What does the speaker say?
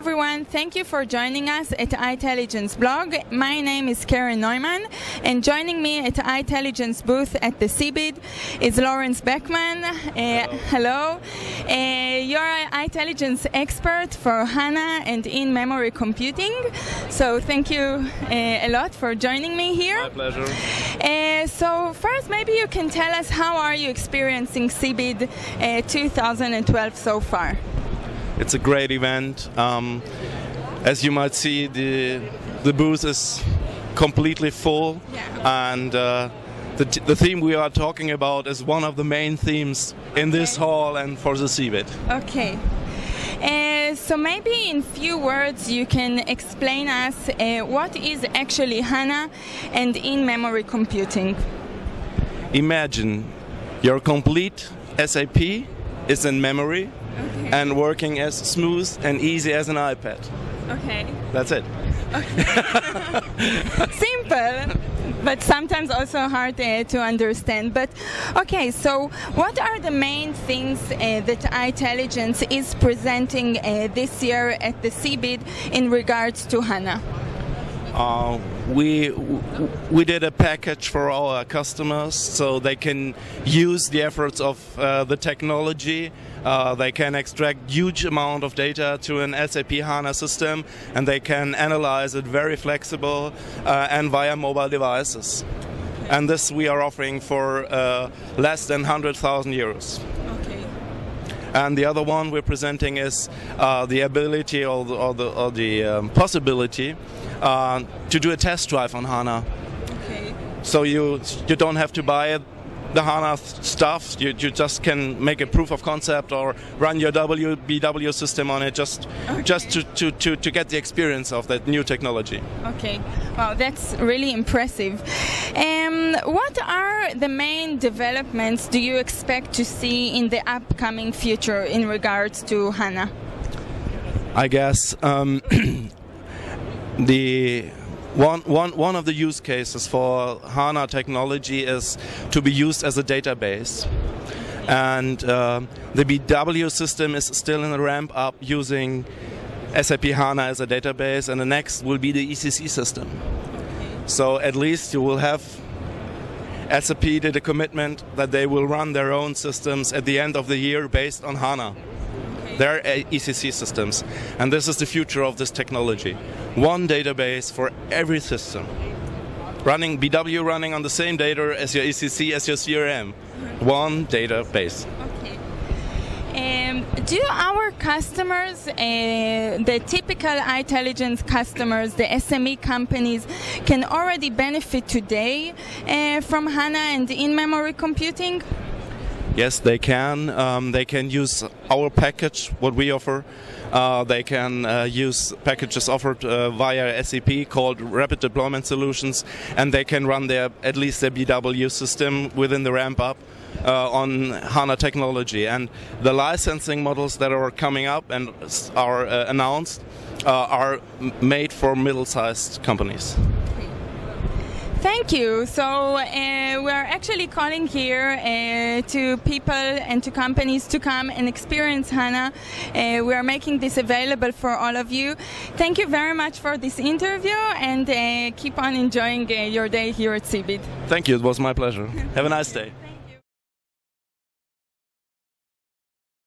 everyone, thank you for joining us at iTelligence blog. My name is Karen Neumann, and joining me at iTelligence booth at the CeBIT is Lorenz Beckman. Uh, hello. Uh, you're an iTelligence expert for HANA and in-memory computing, so thank you uh, a lot for joining me here. My pleasure. Uh, so first, maybe you can tell us how are you experiencing CeBIT uh, 2012 so far? It's a great event. Um, as you might see, the the booth is completely full, yeah. and uh, the, the theme we are talking about is one of the main themes in okay. this hall and for the CeBIT. Okay. Uh, so maybe in few words you can explain us uh, what is actually HANA and in-memory computing. Imagine your complete SAP is in memory okay. and working as smooth and easy as an iPad. Okay. That's it. Okay. Simple, but sometimes also hard uh, to understand. But okay, so what are the main things uh, that iTelligence is presenting uh, this year at the CeBIT in regards to HANA? Uh, we we did a package for our customers so they can use the efforts of uh, the technology. Uh, they can extract huge amount of data to an SAP HANA system, and they can analyze it very flexible uh, and via mobile devices. And this we are offering for uh, less than 100,000 euros. And the other one we're presenting is uh, the ability or the, or the, or the um, possibility uh, to do a test drive on HANA. Okay. So you you don't have to buy the HANA stuff. You, you just can make a proof of concept or run your WBW system on it just okay. just to, to, to, to get the experience of that new technology. Okay, wow, that's really impressive. Um, what are the main developments do you expect to see in the upcoming future in regards to HANA? I guess um, the one, one, one of the use cases for HANA technology is to be used as a database. And uh, the BW system is still in the ramp up using SAP HANA as a database, and the next will be the ECC system. So at least you will have SAP did a commitment that they will run their own systems at the end of the year based on HANA their ECC systems. And this is the future of this technology. One database for every system. Running BW running on the same data as your ECC as your CRM. One database. Okay. Um, do our customers, uh, the typical itelligence customers, the SME companies, can already benefit today uh, from HANA and in-memory computing? Yes, they can. Um, they can use our package, what we offer. Uh, they can uh, use packages offered uh, via SAP called Rapid Deployment Solutions, and they can run their at least their BW system within the ramp up. Uh, on HANA technology. And the licensing models that are coming up and are uh, announced uh, are made for middle sized companies. Thank you. So uh, we're actually calling here uh, to people and to companies to come and experience HANA. Uh, we are making this available for all of you. Thank you very much for this interview and uh, keep on enjoying uh, your day here at CeBIT. Thank you. It was my pleasure. Have a nice day.